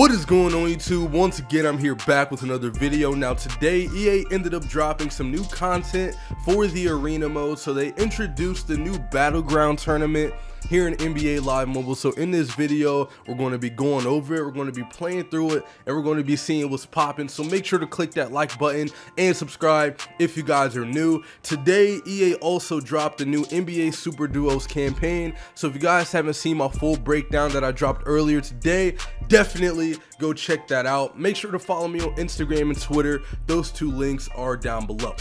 What is going on YouTube? Once again, I'm here back with another video. Now today, EA ended up dropping some new content for the arena mode. So they introduced the new Battleground tournament here in NBA Live Mobile. So in this video, we're going to be going over it, we're going to be playing through it, and we're going to be seeing what's popping. So make sure to click that like button and subscribe if you guys are new. Today, EA also dropped the new NBA Super Duos campaign. So if you guys haven't seen my full breakdown that I dropped earlier today, definitely go check that out. Make sure to follow me on Instagram and Twitter. Those two links are down below.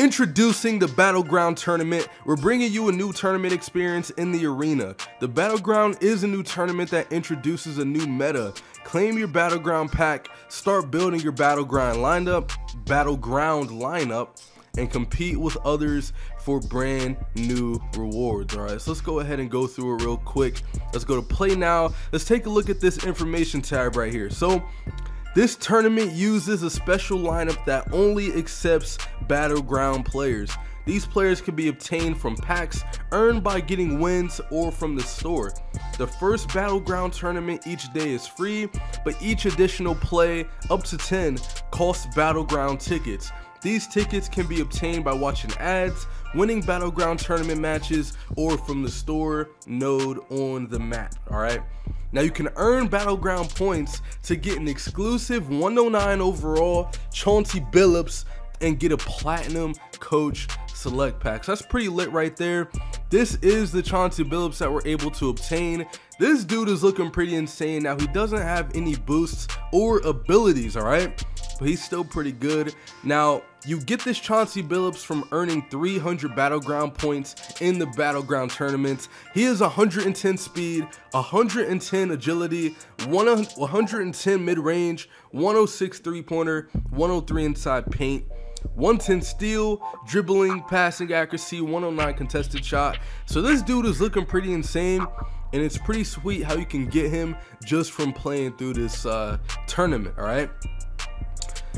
Introducing the Battleground Tournament, we're bringing you a new tournament experience in the arena. The Battleground is a new tournament that introduces a new meta. Claim your Battleground pack, start building your Battleground lineup, Battleground lineup, and compete with others for brand new rewards. All right, so let's go ahead and go through it real quick. Let's go to play now. Let's take a look at this information tab right here. So this tournament uses a special lineup that only accepts Battleground players. These players can be obtained from packs earned by getting wins or from the store. The first Battleground tournament each day is free, but each additional play, up to 10, costs Battleground tickets. These tickets can be obtained by watching ads, winning Battleground tournament matches, or from the store node on the map, alright? Now you can earn Battleground points to get an exclusive 109 overall Chauncey Billups and get a Platinum Coach Select Pack. So that's pretty lit right there. This is the Chauncey Billups that we're able to obtain. This dude is looking pretty insane. Now he doesn't have any boosts or abilities, all right? But he's still pretty good. Now, you get this Chauncey Billups from earning 300 Battleground points in the Battleground tournaments. He has 110 speed, 110 agility, 110 mid-range, 106 three-pointer, 103 inside paint, 110 steal, dribbling, passing accuracy, 109 contested shot. So this dude is looking pretty insane. And it's pretty sweet how you can get him just from playing through this uh, tournament, all right?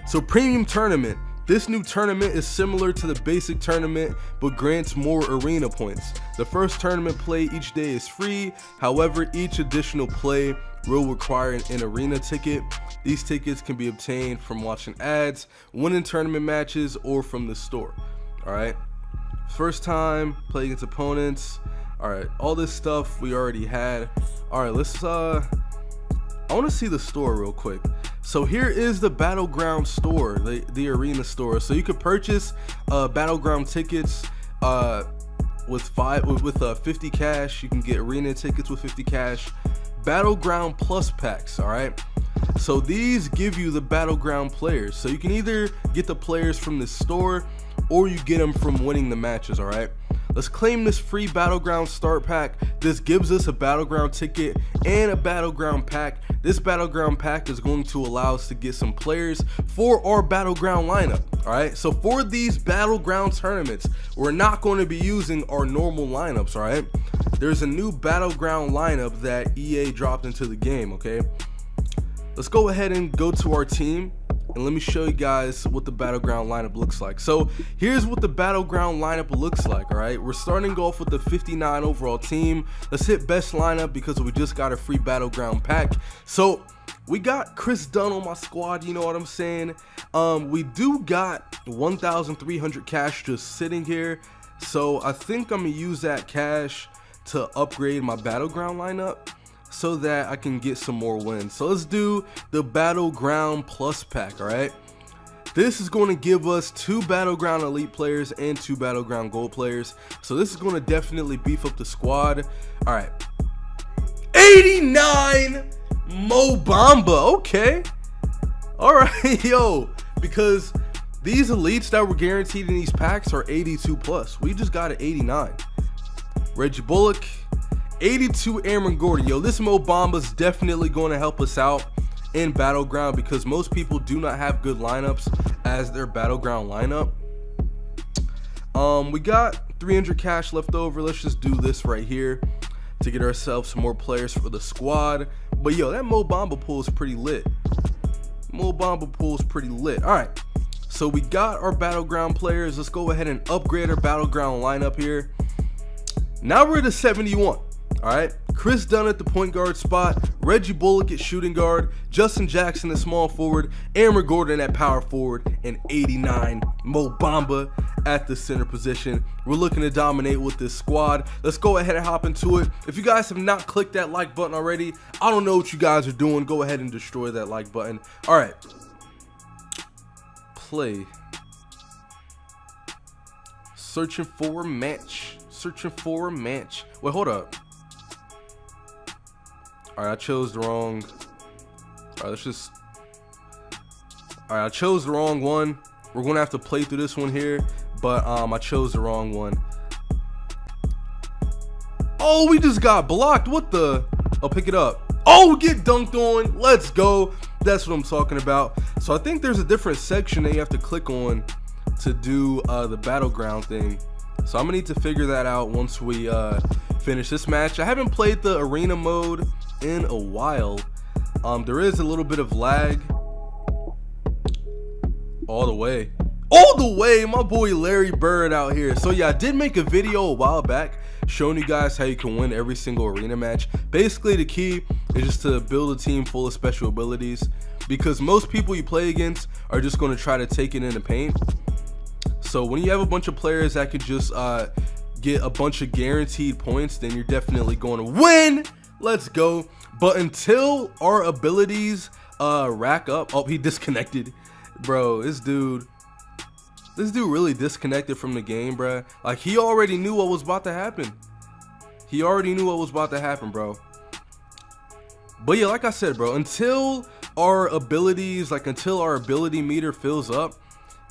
So premium tournament, this new tournament is similar to the basic tournament, but grants more arena points. The first tournament play each day is free, however, each additional play will require an, arena ticket. These tickets can be obtained from watching ads, winning tournament matches, or from the store. Alright, first time, play against opponents. Alright, all this stuff we already had. Alright, let's, uh, I want to see the store real quick. So here is the Battleground store, the, the arena store. So you could purchase uh, Battleground tickets uh, with five with, with uh, 50 cash. You can get arena tickets with 50 cash. Battleground Plus packs, all right? So these give you the Battleground players. So you can either get the players from the store or you get them from winning the matches, all right? Let's claim this free Battleground start pack. This gives us a Battleground ticket and a Battleground pack. This Battleground pack is going to allow us to get some players for our Battleground lineup. All right, so for these Battleground tournaments, we're not going to be using our normal lineups. All right, there's a new Battleground lineup that EA dropped into the game. Okay, let's go ahead and go to our team and let me show you guys what the battleground lineup looks like. So here's what the battleground lineup looks like all right? We're starting off with the 59 overall team. Let's hit best lineup because we just got a free battleground pack. So we got Kris Dunn on my squad, you know what I'm saying? Um, we do got 1,300 cash just sitting here. So I think I'm gonna use that cash to upgrade my battleground lineup so that I can get some more wins. So let's do the Battleground Plus pack, all right? This is going to give us two Battleground Elite players and two Battleground Gold players. So this is going to definitely beef up the squad. All right. 89 Mo Bamba. Okay. All right, yo. Because these elites that were guaranteed in these packs are 82 plus. We just got an 89. Reggie Bullock, 82 Aaron Gordon. Yo, this Mo Bamba's definitely going to help us out in Battleground because most people do not have good lineups as their Battleground lineup. Um, we got 300 cash left over. Let's just do this right here to get ourselves some more players for the squad. But yo, that Mo Bamba pool is pretty lit. Mo Bamba pool is pretty lit. All right, so we got our Battleground players. Let's go ahead and upgrade our Battleground lineup here. Now we're at a 71. All right, Kris Dunn at the point guard spot, Reggie Bullock at shooting guard, Justin Jackson at small forward, Aaron Gordon at power forward, and 89 Mo Bamba at the center position. We're looking to dominate with this squad. Let's go ahead and hop into it. If you guys have not clicked that like button already, I don't know what you guys are doing. Go ahead and destroy that like button. All right, play. Searching for a match. Searching for a match. Wait, hold up. Alright, I chose the wrong. Alright, let's just. Alright, I chose the wrong one. We're gonna have to play through this one here, but um, I chose the wrong one. Oh, we just got blocked. What the? I'll pick it up. Oh, get dunked on. Let's go. That's what I'm talking about. So I think there's a different section that you have to click on to do uh, the battleground thing. So I'm gonna need to figure that out once we uh, finish this match. I haven't played the arena mode in a while. Um, there is a little bit of lag. All the way. All the way, my boy Larry Bird out here. So yeah, I did make a video a while back showing you guys how you can win every single arena match. Basically, the key is just to build a team full of special abilities because most people you play against are just going to try to take it in the paint. So when you have a bunch of players that could just uh, get a bunch of guaranteed points, then you're definitely going to win. Let's go. But until our abilities uh, rack up, oh, he disconnected, bro. This dude, this dude really disconnected from the game, bro. Like he already knew what was about to happen. He already knew what was about to happen, bro. But yeah, like I said, bro, until our abilities, like until our ability meter fills up,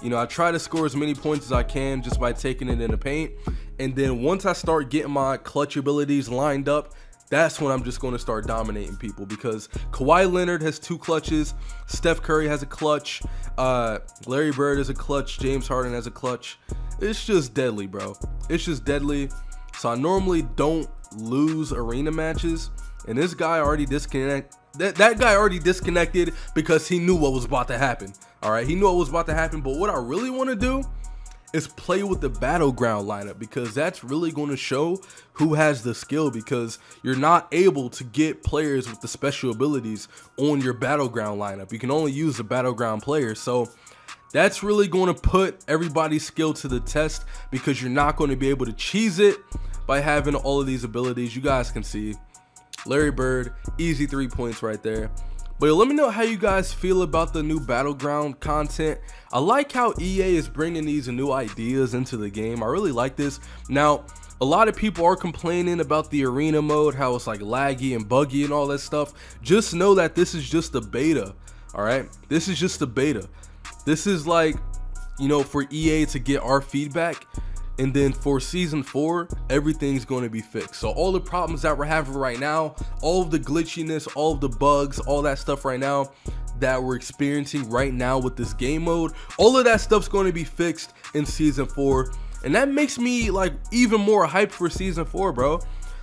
you know, I try to score as many points as I can just by taking it in the paint. And then once I start getting my clutch abilities lined up, that's when I'm just going to start dominating people because Kawhi Leonard has two clutches, Steph Curry has a clutch, uh, Larry Bird has a clutch, James Harden has a clutch. It's just deadly, bro. It's just deadly. So I normally don't lose arena matches, and this guy already disconnect. That that guy already disconnected because he knew what was about to happen. All right, he knew what was about to happen. But what I really want to do is play with the battleground lineup because that's really going to show who has the skill because you're not able to get players with the special abilities on your battleground lineup. You can only use the battleground players. So that's really going to put everybody's skill to the test because you're not going to be able to cheese it by having all of these abilities. You guys can see Larry Bird, easy three points right there. But let me know how you guys feel about the new Battleground content. I like how EA is bringing these new ideas into the game. I really like this. Now, a lot of people are complaining about the arena mode, how it's like laggy and buggy and all that stuff. Just know that this is just a beta, all right? This is just a beta. This is like, you know, for EA to get our feedback and then for season four, everything's going to be fixed. So all the problems that we're having right now, all of the glitchiness, all of the bugs, all that stuff right now that we're experiencing right now with this game mode, all of that stuff's going to be fixed in season four. And that makes me like even more hyped for season four, bro.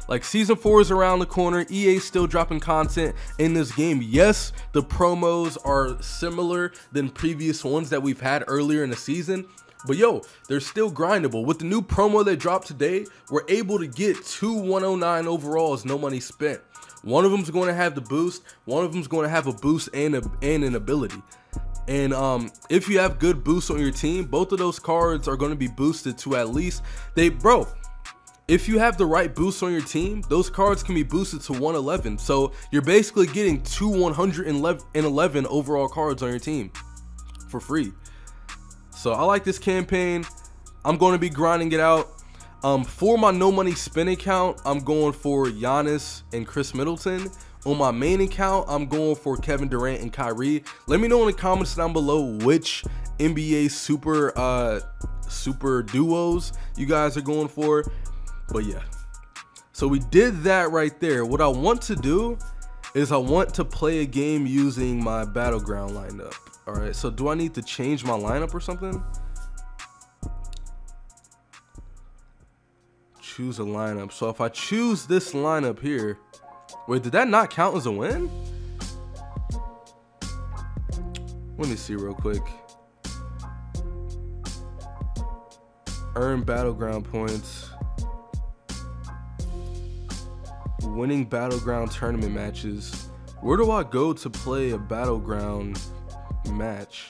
Like season four is around the corner. EA still dropping content in this game. Yes, the promos are similar than previous ones that we've had earlier in the season, but yo, they're still grindable. With the new promo they dropped today, we're able to get two 109 overalls, no money spent. One of them's going to have the boost. One of them's going to have a boost and, a, and an ability. And um, if you have good boosts on your team, both of those cards are going to be boosted to at least they, bro. If you have the right boosts on your team, those cards can be boosted to 111. So you're basically getting two 111 overall cards on your team for free. So I like this campaign. I'm going to be grinding it out. Um, for my no money spin account, I'm going for Giannis and Khris Middleton. On my main account, I'm going for Kevin Durant and Kyrie. Let me know in the comments down below which NBA super uh super duos you guys are going for. But yeah. So we did that right there. What I want to do is I want to play a game using my battleground lineup. All right, so do I need to change my lineup or something? Choose a lineup. So if I choose this lineup here, wait, did that not count as a win? Let me see real quick. Earn battleground points. winning battleground tournament matches. Where do I go to play a battleground match?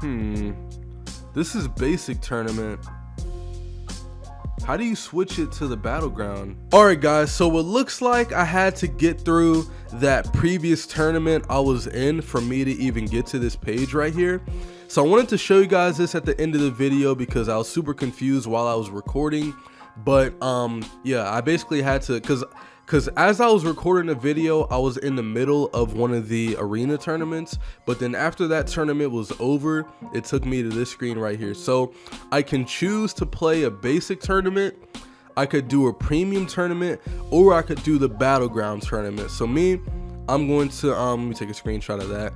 Hmm. This is basic tournament. How do you switch it to the battleground? Alright guys, so it looks like I had to get through that previous tournament I was in for me to even get to this page right here. So I wanted to show you guys this at the end of the video because I was super confused while I was recording. But um yeah, I basically had to cause because as I was recording the video, I was in the middle of one of the arena tournaments. But then after that tournament was over, it took me to this screen right here. So I can choose to play a basic tournament. I could do a premium tournament or I could do the battleground tournament. So me, I'm going to, um, let me take a screenshot of that.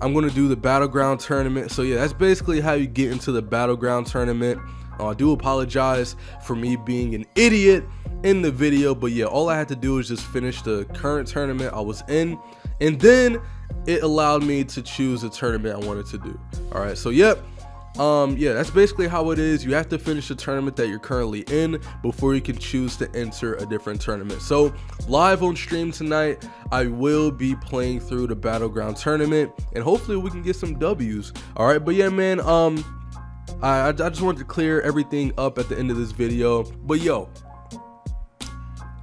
I'm going to do the battleground tournament. So yeah, that's basically how you get into the battleground tournament. Uh, I do apologize for me being an idiot in the video but yeah all i had to do was just finish the current tournament i was in and then it allowed me to choose a tournament i wanted to do all right so yep um yeah that's basically how it is you have to finish the tournament that you're currently in before you can choose to enter a different tournament so live on stream tonight i will be playing through the battleground tournament and hopefully we can get some w's all right but yeah man um I, I just wanted to clear everything up at the end of this video but yo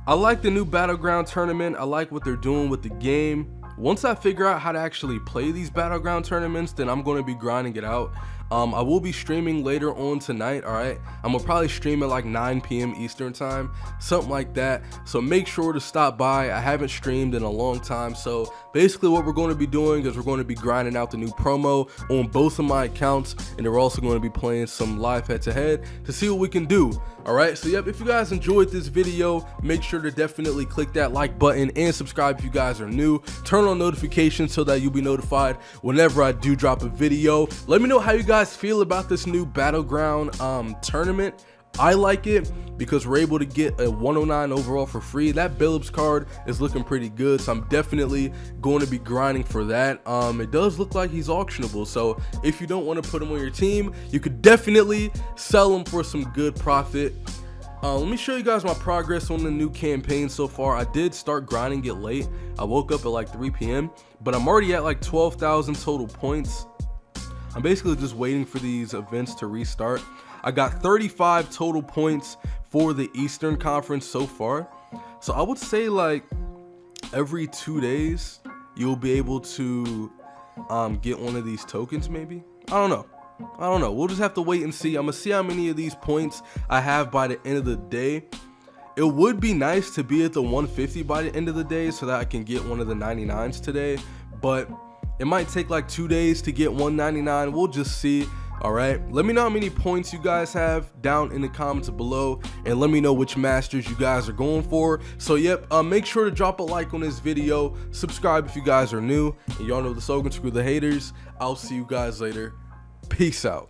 I like the new Battleground tournament. I like what they're doing with the game. Once I figure out how to actually play these Battleground tournaments, then I'm going to be grinding it out. Um, I will be streaming later on tonight, all right? I'm gonna probably stream at like 9 p.m. Eastern time, something like that. So make sure to stop by. I haven't streamed in a long time. So basically what we're going to be doing is we're going to be grinding out the new promo on both of my accounts. And we're also going to be playing some live head to head to see what we can do. All right, so yep, if you guys enjoyed this video, make sure to definitely click that like button and subscribe if you guys are new. Turn on notifications so that you'll be notified whenever I do drop a video. Let me know how you guys guys feel about this new Battleground um, tournament. I like it because we're able to get a 109 overall for free. That Billups card is looking pretty good, so I'm definitely going to be grinding for that. Um, it does look like he's auctionable, so if you don't want to put him on your team, you could definitely sell him for some good profit. Uh, let me show you guys my progress on the new campaign so far. I did start grinding it late. I woke up at like 3 p.m., but I'm already at like 12,000 total points. I'm basically just waiting for these events to restart. I got 35 total points for the Eastern Conference so far. So I would say like every two days, you'll be able to um, get one of these tokens maybe. I don't know. I don't know. We'll just have to wait and see. I'm going to see how many of these points I have by the end of the day. It would be nice to be at the 150 by the end of the day so that I can get one of the 99s today. But it might take like two days to get 199. We'll just see. All right. Let me know how many points you guys have down in the comments below and let me know which masters you guys are going for. So, yep, uh, make sure to drop a like on this video. Subscribe if you guys are new. And y'all know the slogan, screw the haters. I'll see you guys later. Peace out.